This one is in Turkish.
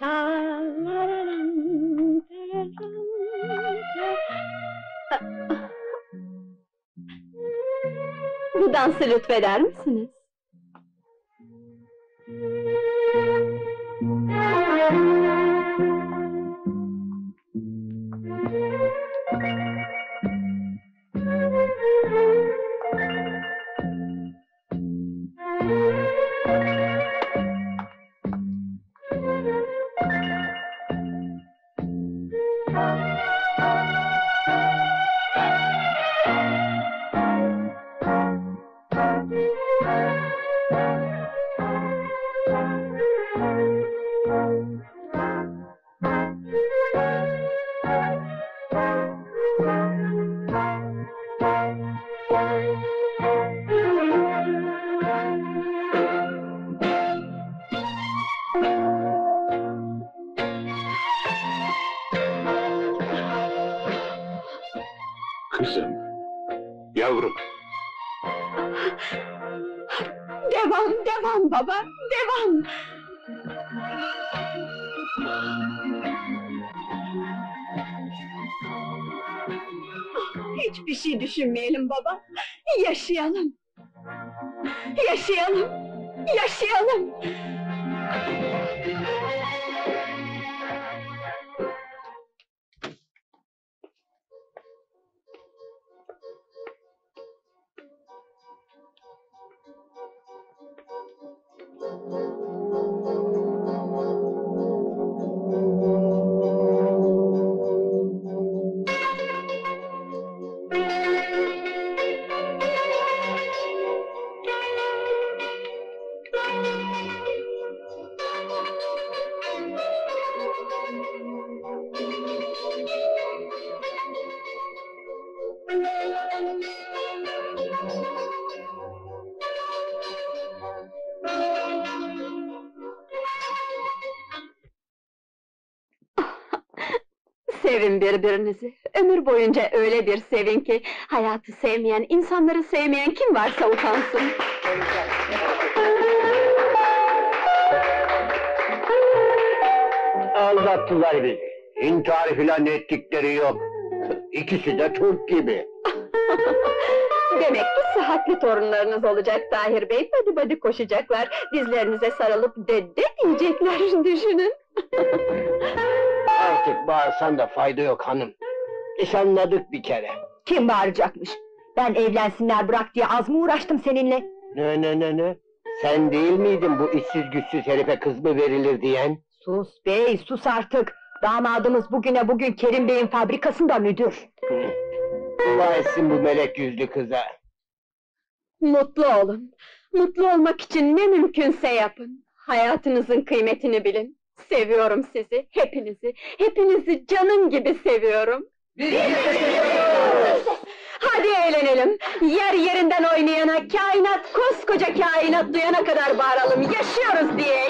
Bu dansı lütfeder misiniz? Kızım, yavrum, Devam, devam baba, devam! Hiçbir şey düşünmeyelim baba. Yaşayalım. Yaşayalım. Yaşayalım. Sevin birbirinizi. Ömür boyunca öyle bir sevin ki hayatı sevmeyen, insanları sevmeyen kim varsa utansın. Aldattılar bizi. İntihar filan ettikleri yok. İkisi de Türk gibi. Demek ki sıhhatli torunlarınız olacak Tahir Bey. Badi badi koşacaklar. Dizlerinize sarılıp dede diyecekler düşünün. Artık bağırsan da fayda yok hanım. Nişanladık bir kere. Kim bağıracakmış? Ben evlensinler bırak diye az mı uğraştım seninle? Ne ne ne ne? Sen değil miydin bu işsiz güçsüz herife kız mı verilir diyen? Sus bey, sus artık! Damadımız bugüne bugün Kerim Bey'in fabrikasında müdür. Dua etsin bu melek yüzlü kıza. Mutlu olun. Mutlu olmak için ne mümkünse yapın. Hayatınızın kıymetini bilin. Seviyorum sizi, hepinizi. Hepinizi canım gibi seviyorum. Hadi eğlenelim. Yer yerinden oynayana, kainat, koskoca kainat duyana kadar bağıralım. Yaşıyoruz diye.